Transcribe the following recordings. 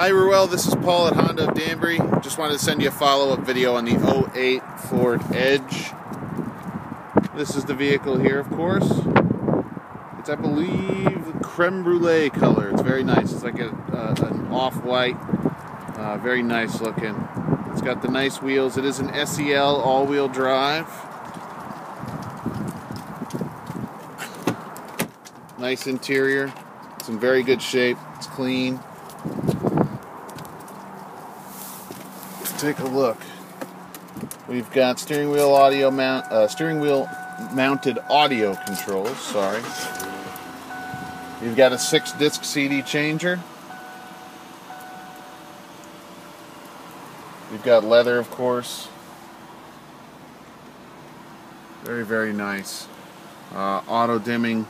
Hi Ruel, this is Paul at Honda of Danbury. Just wanted to send you a follow-up video on the 08 Ford Edge. This is the vehicle here, of course. It's, I believe, creme brulee color. It's very nice. It's like a, uh, an off-white, uh, very nice looking. It's got the nice wheels. It is an SEL all-wheel drive. Nice interior. It's in very good shape. It's clean. Take a look. We've got steering wheel audio mount, uh, steering wheel mounted audio controls. Sorry. You've got a six disc CD changer. You've got leather, of course. Very, very nice. Uh, auto dimming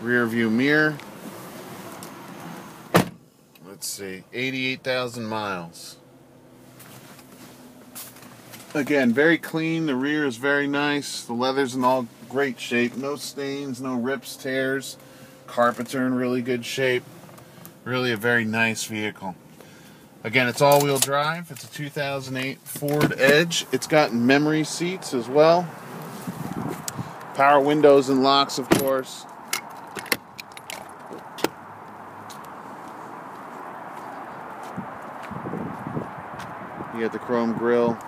rear view mirror. Let's see, 88,000 miles. Again, very clean. The rear is very nice. The leather's in all great shape. No stains, no rips, tears. Carpets are in really good shape. Really a very nice vehicle. Again, it's all-wheel drive. It's a 2008 Ford Edge. It's got memory seats as well. Power windows and locks, of course. You got the chrome grille.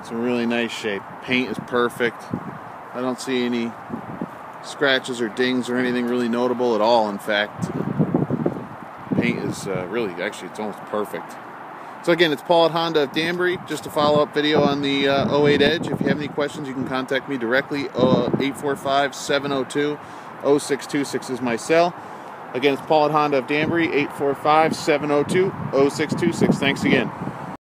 It's in really nice shape. Paint is perfect. I don't see any scratches or dings or anything really notable at all, in fact. Paint is uh, really, actually, it's almost perfect. So again, it's Paul at Honda of Danbury. Just a follow-up video on the uh, 08 Edge. If you have any questions, you can contact me directly. Uh, 845-702-0626 is my cell. Again, it's Paul at Honda of Danbury, 845-702-0626. Thanks again.